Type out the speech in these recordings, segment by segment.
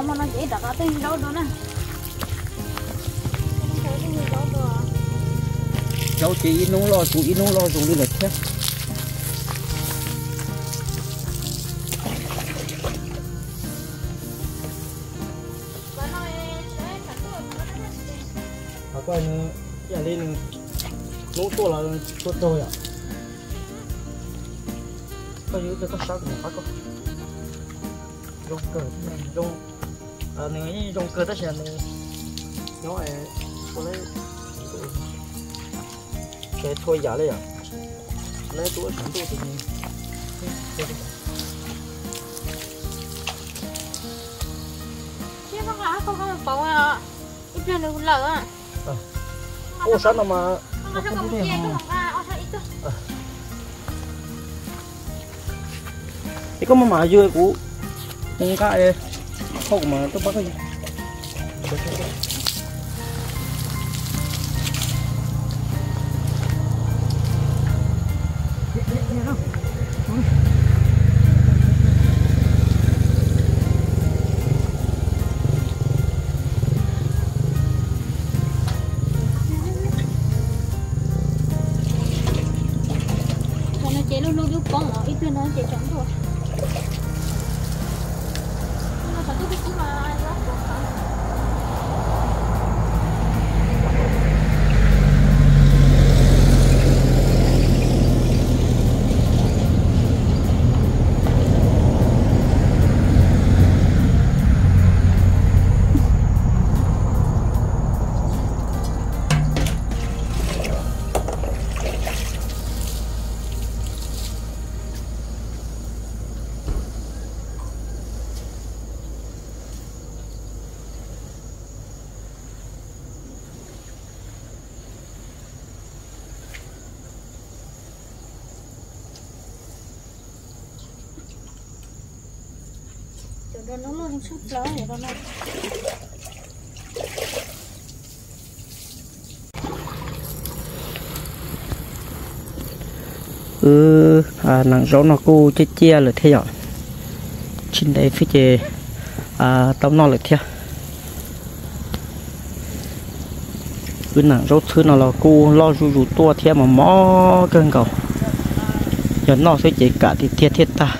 đồ mà nó chỉ đặt ở tên đâu đó nè. Cháu chỉ nung lo chú ít nung lo dùng đi là thế à coi nữa nhà lên nung to là to to à? Coi như cái có sao cũng phát có. Dùng cờ dùng à nếu dùng cờ tất nhiên nó ấy có lấy cái thôi giá đấy à lấy tuổi sản tuổi thì chứ nó là không không bảo à ít lên được lỡ ô sao nó mà nó không có gì không à ô sao ít thôi cái có mà mà dưa của không cái không mà tôi bắt cái gì Còn Chỗ nó nó luôn sắp lỡ vậy này ừ à nặng rau nó cô chia chia là thế rồi trên đây phía chè à tao nó là thế. Cứ nặng rau thứ nào là cô lo rủ rủ tua thế mà mó cơn cầu. Giờ nó sẽ chỉ cả thì thiệt thiệt ta.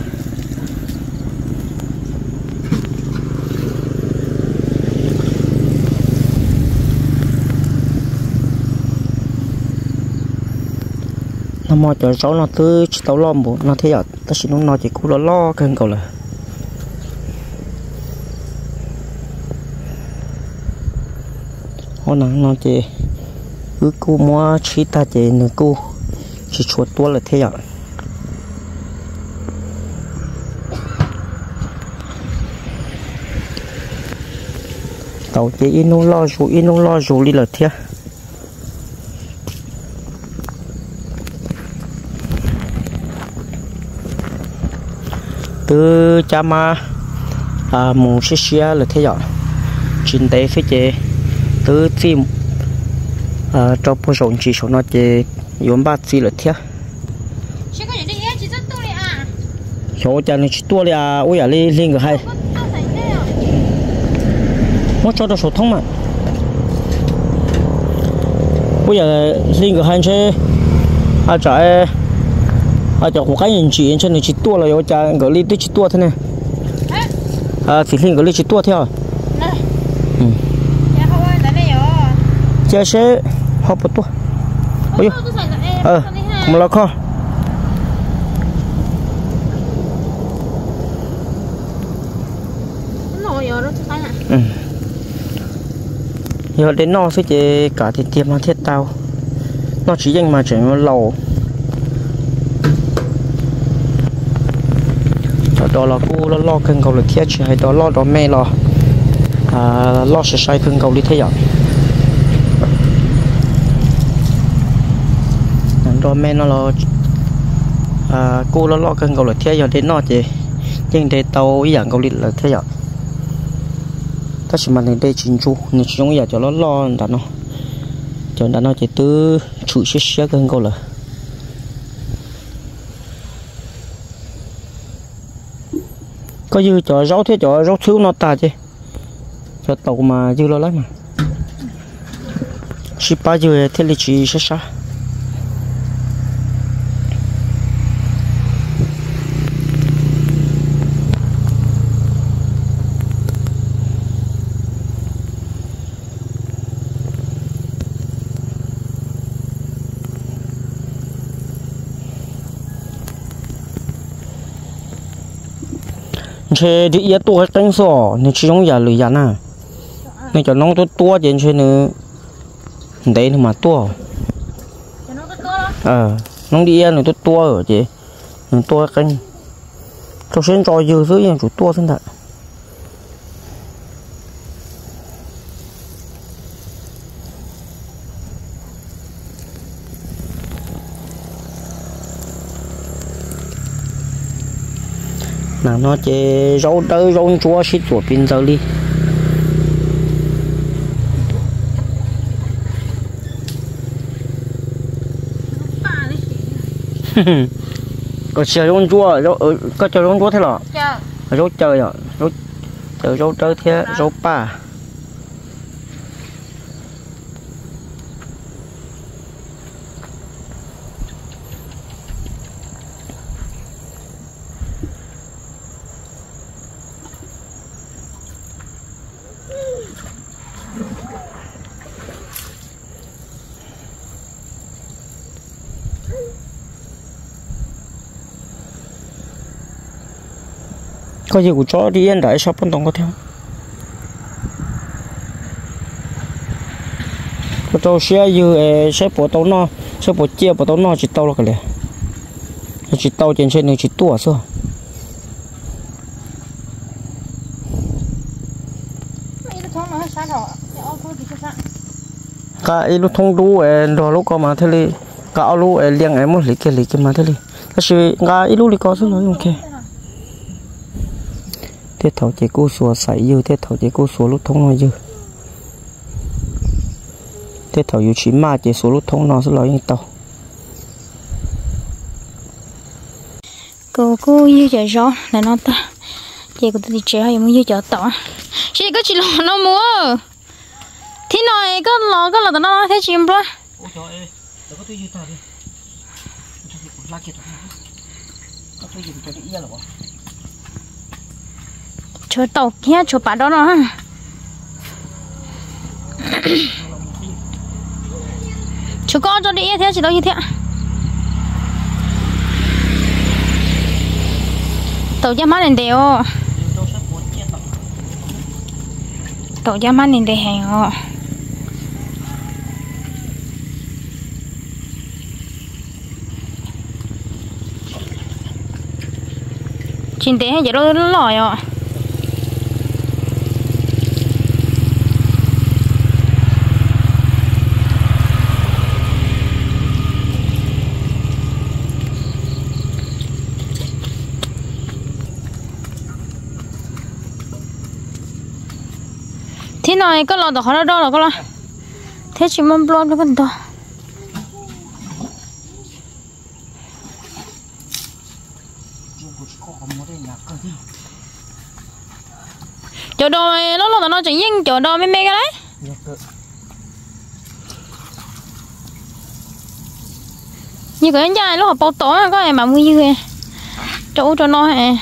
Nó mò cho cháu, nó tới tao lo bộ nó thế à ta chỉ nó nó chỉ cú lo lo cái cầu là. Hôm nay nó chỉ cứ cú mua chỉ ta chỉ nửa cú. Chỉ chuột tua là thế à tàu chỉ in nó lo dù in nó lo dù, đi là thế từ cha ma. À mù xí xí là thế rồi trên đây phía trên từ phim à trong bộ rộng chỉ số nó chỉ yếm ba chỉ là thế số cha nó chỉ tua là ôi à lên lên cái hay. Nó cho nó số thông mà. Bây giờ lên cái hay chứ. À trái à cho cái nhìn chỉ trên này chỉ tua là yo cha lên tới chỉ tua thế này. À thì lên cái lên chỉ tua theo này Ừ. dạ không ơi tại đây rồi cha sẽ học một tua ôi ờ mà là kho. Nó à ừ. Giờ đến nó sẽ chỉ cả thì tiêm mà thiết tao. Nó chỉ dành mà chuyển vào lầu đó là cô lo lo cần cầu lực thiết chỉ hay đó lo đó mẹ lo à lo sẽ sai cần cầu đi thế vậy đó mẹ nó lo à cô lo lo cần cầu lực thiết giờ đến nó chỉ nhưng để tàu ý dạng cầu lực là thế vậy ta chỉ mà đây chính chủ nên chúng giờ cho nó lo đã nó cho đã nó chỉ từ chủ sẽ sẽ cần cầu là có dư cho rau thế cho rau xíu nó ta chứ. Cho tàu mà dư lo lắm mà. Ship ba giờ thế là chỉ sát sao chế đi ít tuổi tránh sổ nên chỉ giống giờ lười giờ nè nên cho nông tôi tua trên trên nữa đấy mà tua ờ nông đi yên rồi tôi tua ở nên tua canh cho xin cho dư dưới yên chủ tua xin thật nàng nó chế rau đỡ rau chua xịt của pin giờ đi. Có chờ rau chua rau ở có chờ rau chua thế chờ. Rau chờ rồi rau chờ rau đỡ thế rau ba có gì của chó đi yên đại sao phân đồng có theo. Có cho xe như xe bộ tàu nó xe bộ chia bộ tàu nó chỉ tàu là cái này. Chỉ tàu trên trên này chỉ tua nó sao sát cả ít lúc thông đu đồ lúc có mà thế li cả lúc liang em muốn lấy cái lấy cái mà thế li cái sự cả ít lúc đi có số nói ok thế thầu chỉ cô sủa sảy dư thế thầu chỉ cô sủa lúc thông nó dư thế thầu yêu chỉ mà chỉ số lúc thông nó sẽ nói như tàu cô cô như chạy gió là nó ta chị của tôi đi chơi hay muốn như chạy tàu chị có chỉ lo nó mua thì nói có lo có là tao nó thế chim rồi Hãy subscribe cho kênh Ghiền Mì Gõ Để không bỏ lỡ những video hấp dẫn có cho tàu kia cho bà đó nó chú con cho đi, thế chỉ đâu như thế tàu giá mắt lên đều tàu giá mắt lên đều hẹn chính tế hay giờ đâu lòi ạ. Thế này có lò đỏ khó đâu là có lò thế chỉ mong lo nó còn to. Chỗ đồ này nó là nó chỉ riêng chỗ đồ mấy mê cái đấy. Như cái dài lúc học bao tối, có ai mà mua như vậy chỗ cho nó hè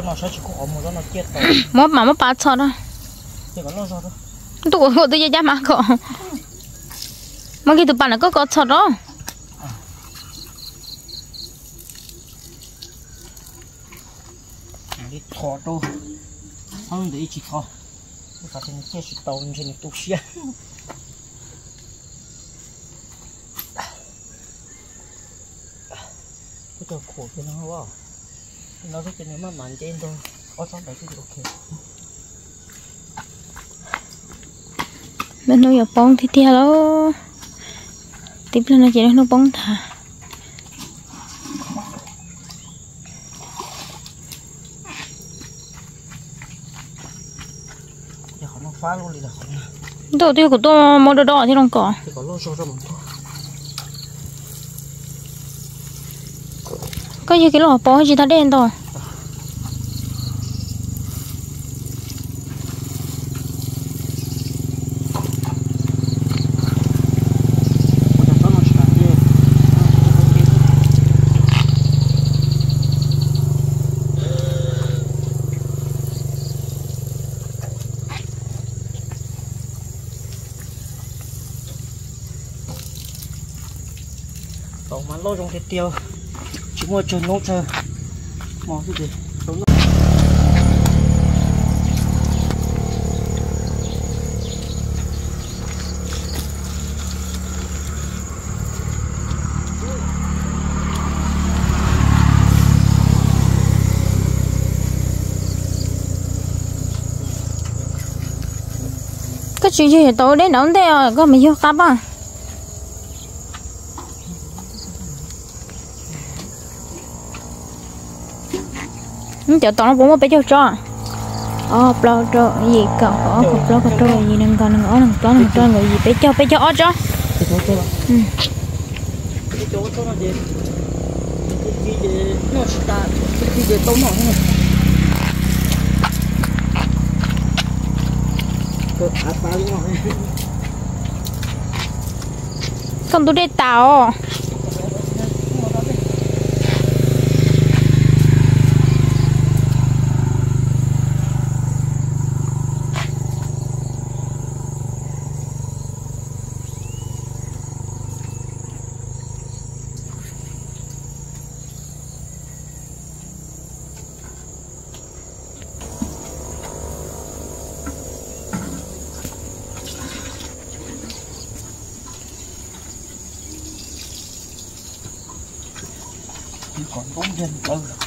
cho nó sẽ chỉ có một nó chết mất mà mất ba sao đó chỉ có nó sao tụi của tôi ra mà cọ mà khi tụi bạn là có có sao đó. Đi thọ đâu. Không để chỉ thọ. Phát hiện chết chỉ tàu thế tục xia cái tàu khổ cho nó nó cái này mà mặn trên thôi có xong đấy thì ok bên nó giờ bông thì tia đó tiếp lên nó chỉ nó bông thà. Là tôi thì của tôi mua đồ đỏ thì không có. Thì có lô cho cho mình thôi có gì cái lò bó gì ta đen rồi. Cậu mà lô trong thịt tiêu mua chơi nốt chơi Mò cái gì? Cái chuyện gì tôi đến đón thế rồi, có mình vô cắp à Ừ, chở tao nó bố mà bé cho cho à? ờ bao cho gì cả có cục lo có cho gì nâng còn nâng ó nâng có nâng cho người gì? Bé cho bé cho ó cho Cái chỗ chỗ ừ. Cái chỗ chỗ nó gì Cái gì Nó chỉ ta Cái gì tông nó không Cái áp phá luôn rồi không tôi đi tàu còn bốn